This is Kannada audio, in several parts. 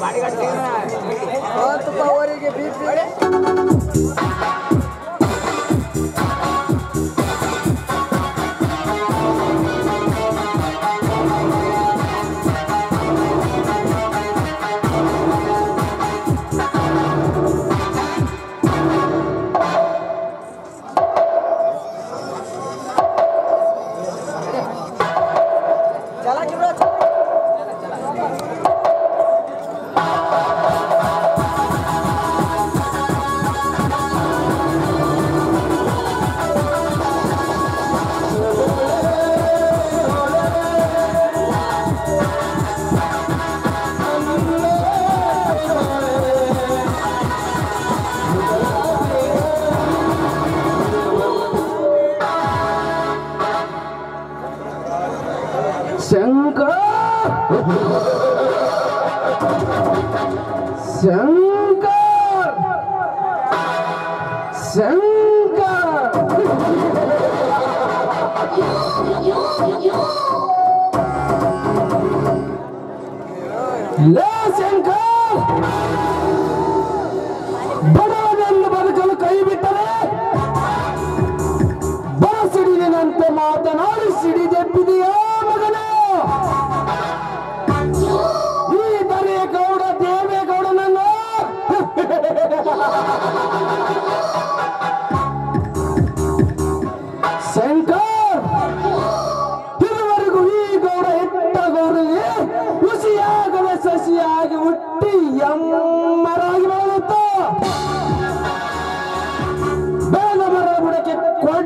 बहुत पावर के बीच ಶಂಕರ್ ಶಂಕರ್ ಲೇ ಶಂಕರ್ ಬಡವನೆಂದು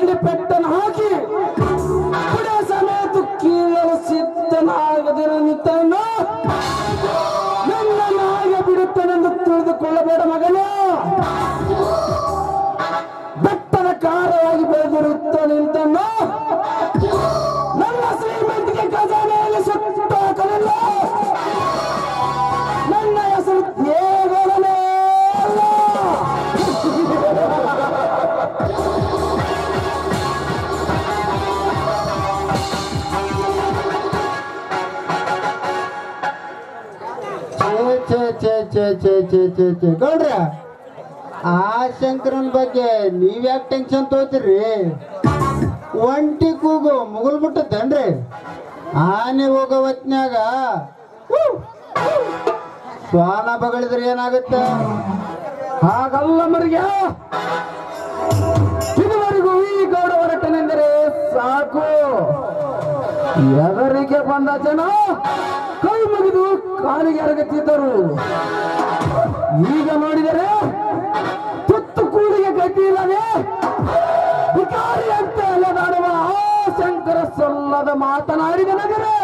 கிளிப்பட்ட ಚೇ ಚೇ ಛೇ ಗೌಡ್ರ, ಆ ಶಂಕರನ್ ಬಗ್ಗೆ ನೀವ್ಯಾಕೆ ಟೆನ್ಷನ್ ತೋತೀರಿ ಒಂಟಿ ಕೂಗು ಮುಗುಲ್ ಬಿಟ್ಟದನ್ರಿ ಆನೆ ಹೋಗೋ ಹೊತ್ನ್ಯಾಗ ಶ್ವಾನ ಬಗಳಿದ್ರೆ ಏನಾಗುತ್ತೆ? ಹಾಗಲ್ಲ ಮರಿಗೆ ಇದುವರೆಗೂ ಈ ಗೌಡ ಹೊರಟನೆಂದರೆ ಸಾಕು. ಎದರಿಗೆ ಬಂದ ಜನ ಕೈ ಮುಗಿದು ಕಾಲಿಗೆ ಎರಗುತ್ತಿದ್ದರು ಈಗ ನೋಡಿದರೆ ತುತ್ತು ಕೂಲಿಗೆ ಗತಿ ಇಲ್ಲದೆ ಅಂತ ಅಲೆದಾಡುವ ಆ ಶಂಕರ ಸಲ್ಲದ ಮಾತನಾಡಿದ ನಗರೆ.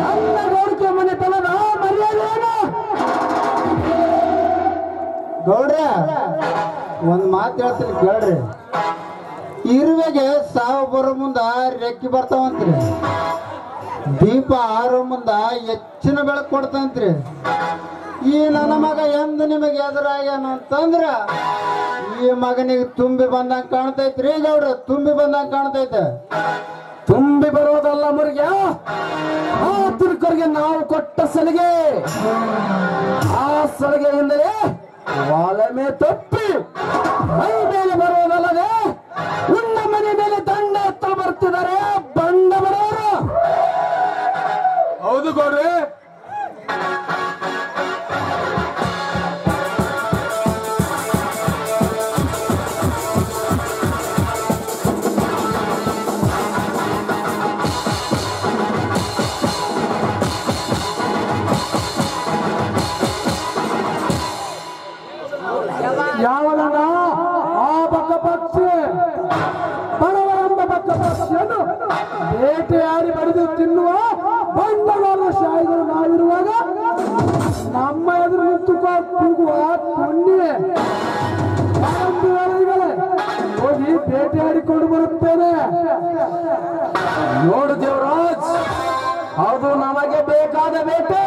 ನನ್ನ ಗೌಡಿಕೆ ಮನೆತನದ ಏನು? ಗೌಡ್ರ, ಒಂದ್ ಮಾತು ಹೇಳ್ತೀನಿ, ಕೇಳ್ರಿ. ಇರುವೆಗೆ ಸಾವು ಬರೋ ಮುಂದ ರೆಕ್ಕಿ ಬರ್ತಾವಂತ್ರಿ. ದೀಪ ಆರೋ ಮುಂದ ಹೆಚ್ಚಿನ ಬೆಳಕು ಕೊಡ್ತಂತ್ರಿ. ಈ ನನ್ನ ಮಗ ಎಂದು ನಿಮಗೆ ಎದುರಾಗ್ಯಾನ ಅಂತಂದ್ರ ಈ ಮಗನಿಗೆ ತುಂಬಿ ಬಂದಂಗ ಕಾಣ್ತೈತ್ರಿ ಗೌಡ್ರ, ತುಂಬಿ ಬಂದಂಗ ಕಾಣ್ತೈತೆ. ತುಂಬಿ ಬರೋದಲ್ಲ ಮುರ್ಗ್ಯಾ ಆ ತುರ್ಕರಿಗೆ ನಾವು ಕೊಟ್ಟ ಸಲಿಗೆ, ಆ ಸಲಿಗೆಯಿಂದಲೇ ವಾಲಮೆ ತಪ್ಪಿ ಮೈ ಮೇಲೆ ಬರೋದಲ್ಲದೆ ಉಣ್ಣ ಮನೆ ಮೇಲೆ ದಂಡ ಎತ್ತ ಬರ್ತಿದ್ದಾರೆ. చదువుకొని ಪುಣ್ಯ ಹೋಗಿ ಬೇಟೆಯಾಡಿಕೊಂಡು ಬರುತ್ತೇನೆ. ನೋಡು ದೇವರಾಜ್, ಅದು ನಮಗೆ ಬೇಕಾದ ಬೇಟೆ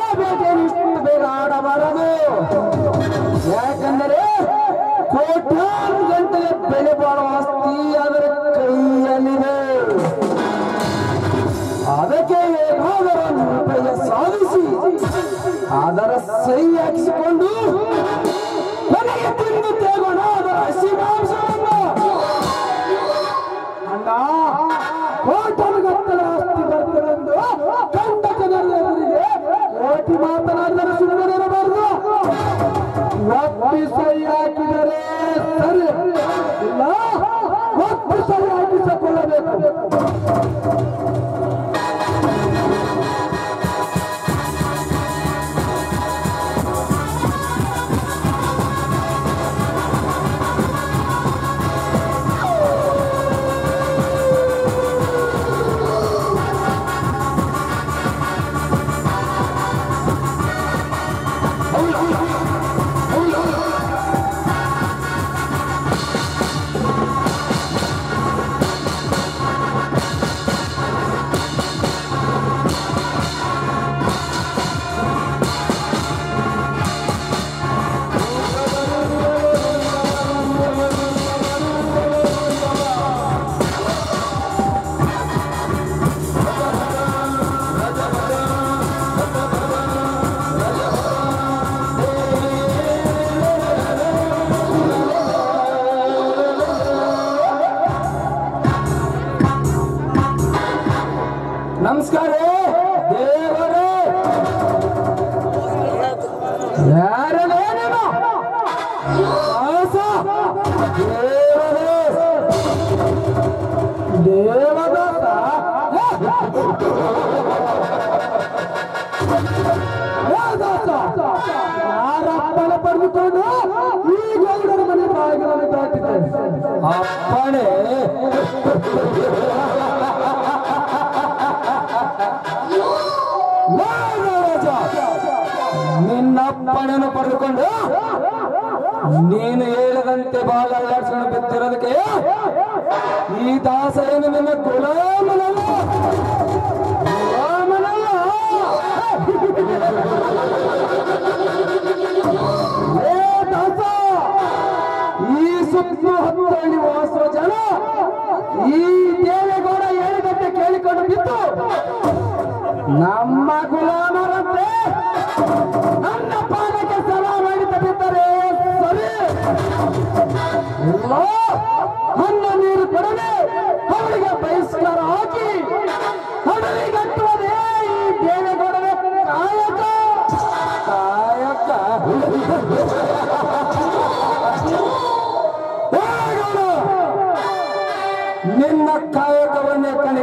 ಆ ಬೇಟೆಯನ್ನು ಬೇಗ ಆಡಬಾರದು. ಯಾಕಂದರೆ ಕೋಟ್ಯಾನು ಅದರ ಸೈ ಹಾಕಿಸಿಕೊಂಡು ಅಪ್ಪಣೆ ಪಡೆದುಕೊಂಡು ಈ ಗೌಡರ ಮನೆ ಬಾಗಿಲನ್ನು ದಾಟಿದ್ದೇನೆ ಅಪ್ಪಣೆ ನಿನ್ನಪ್ಪಣೆಯನ್ನು ಪಡೆದುಕೊಂಡು ನೀನು ಹೇಳಿದಂತೆ ಬಾಲ ಅಲ್ಲಾಡ್ಸ್ಕೊಂಡು ಬಿತ್ತಿರೋದಕ್ಕೆ ಈ ದಾಸ ಏನು ನಿನ್ನ ಗುಲಾಮನಲ್ಲ ಗುಲಾಮನಲ್ಲ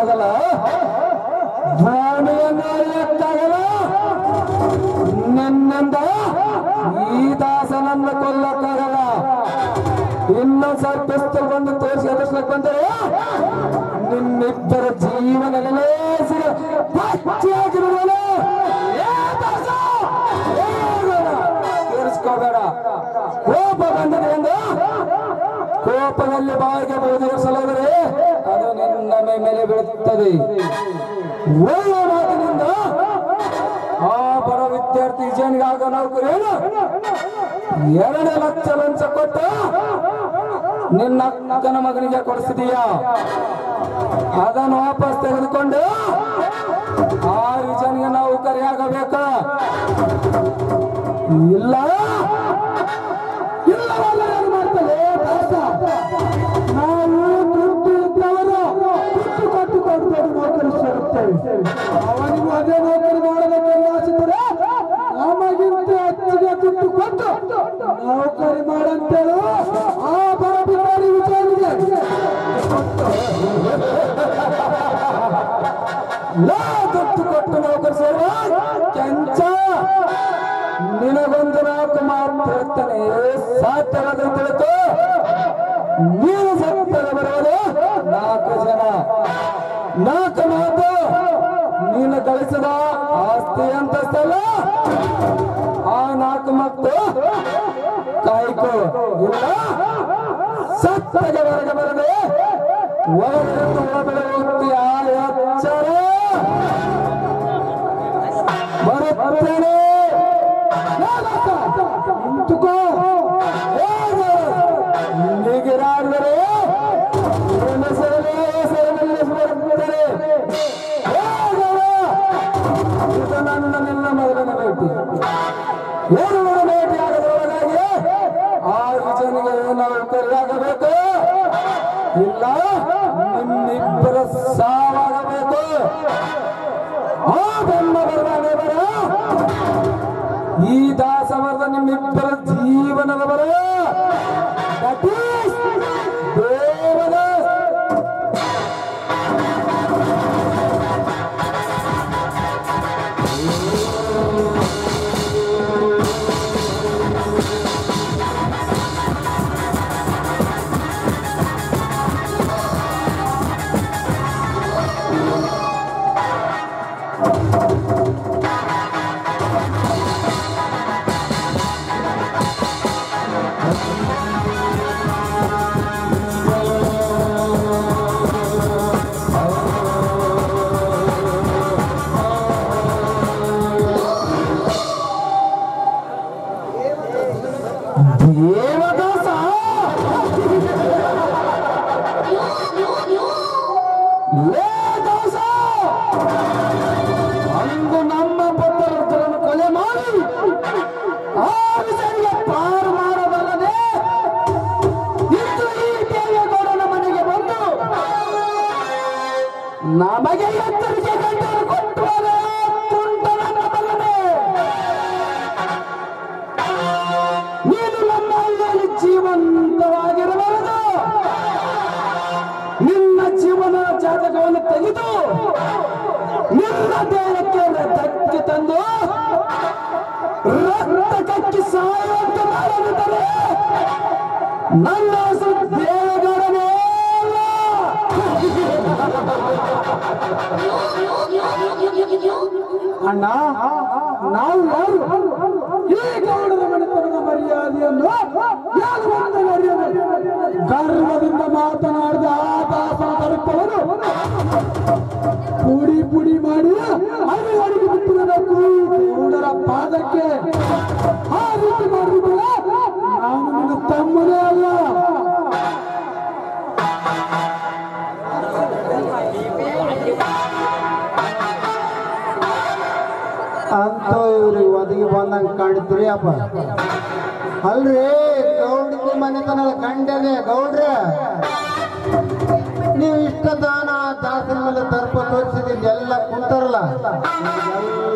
ನಡೆಸಕ್ಕಾಗಲ್ಲ ಭೂಮಿಯನ್ನು ಅರಿಯಕ್ಕಾಗಲ್ಲ ನಿನ್ನಂದ ಈ ದಾಸನನ್ನು ಕೊಲ್ಲಕ್ಕಾಗಲ್ಲ. ಇನ್ನೊಂದ್ಸಾರಿ ಪಿಸ್ತಲ್ ಬಂದು ತೋರಿಸಿ ಎದುರಿಸ್ಲಕ್ ಬಂದರೆ ನಿನ್ನಿಬ್ಬರ ಜೀವನ ನೆಲೆಸಿದ ಪಚ್ಚಿಯಾಗಿರುವನು ಕೋಪ ಬಂದಿದೆ ಎಂದು ಕೋಪದಲ್ಲಿ ಬಾಯಿಗೆ ಮೈ ಮೇಲೆ ಬೀಳುತ್ತದೆ. ಒಳ್ಳೆಯ ಮಾತಿನಿಂದ ಆ ಬಡ ವಿದ್ಯಾರ್ಥಿ ವಿಜಯನಿಗಾಗ ನೌಕರಿ ಎರಡು ಲಕ್ಷ ಲಂಚ ಕೊಟ್ಟು ನಿನ್ನ ಅಕ್ಕನ ಮಗನಿಗೆ ಕೊಡಿಸಿದೀಯಾ? ಅದನ್ನು ವಾಪಸ್ ತೆಗೆದುಕೊಂಡು ಆ ವಿಜಯನಿಗೆ ನಾವು ಕರೆಯಾಗಬೇಕಾ ಇಲ್ಲ ಇಲ್ಲವಲ್ಲ ಸಾರ್ಥವಾದ್ರೆ ತಿಳಿತು ನೀವು ಸತ್ತರ ಬರುವುದು ನಾಲ್ಕು ಜನ. ನಾಲ್ಕು ಮಾತು ನೀನು ಗಳಿಸಿದ ಆಸ್ತಿ ಅಂತಸ್ತಲ್ಲ ಆ ನಾಲ್ಕು ಮತ್ತು ಕಾಯ್ಕು. ಇಲ್ಲ ಸತ್ತಗೆ ಹೊರಗೆ ಬರದೆ ಒಳಗಿಂದ ಒಳಗಡೆ ಹೋಗ್ತೀಯ ಎಚ್ಚರ ಬರುತ್ತೇನೆ. ನಿಂತುಕೋ. ಇಲ್ಲ ನಿಮ್ಮಿಬ್ಬರ ಸಾವಾಗಬೇಕು ಆ ಬರಲಾನೆ ಬರ ಈ ದಾಸವರ್ಧ ನಿಮ್ಮಿಬ್ಬರ ಜೀವನದ ತೆಗೆದು ನಿನ್ನ ದೇಹಕ್ಕೆ ರಕ್ತಕ್ಕೆ ತಂದು ರಕ್ತ ಕಕ್ಕಿ ಸಾಯುವಂತೆ ಮಾಡದಿದ್ದರೆ ನನ್ನ ಹೆಸರು ದೇವಗೌಡನೇ ಅಣ್ಣ, ನಾವು ಯಾರು? ಈ ಗೌಡರ ಮನೆತನದ ಮರ್ಯಾದೆಯನ್ನು ಯಾರು ಗರ್ವದಿಂದ ಮಾತನಾಡಿದ ಪುಡಿ ಮಾಡಿ ಗೌಡರ ಪಾದಕ್ಕೆ ಆ ರೀತಿ ಮಾಡಿದ್ರೆ ನಾನು ತಮ್ಮನೇ ಅಲ್ಲ. ಅಂತ ಇವ್ರಿಗೆ ಒದಗಿ ಬಂದಂಗೆ ಕಾಣ್ತೀರಿ ಅಪ್ಪ. ಅಲ್ರಿ ಗೌಡ್ರಿ ಮನೆತನ ಗಂಡನೇ ಗೌಡ್ರ, ನೀವು ಇಷ್ಟ ದಾನ ದಾಸನ ಮೇಲೆ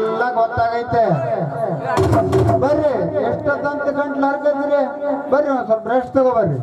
ಎಲ್ಲ ಗೊತ್ತಾಗೈತೆ. ಬರ್ರಿ ಎಷ್ಟೊತ್ತಂತ ಗಂಟ್ಲು ಹರ್ಕದ್ರಿ ಬರ್ರಿ ಒಂದ್ ಸ್ವಲ್ಪ ರೆಸ್ಟ್ ತಗೋ ಬರ್ರಿ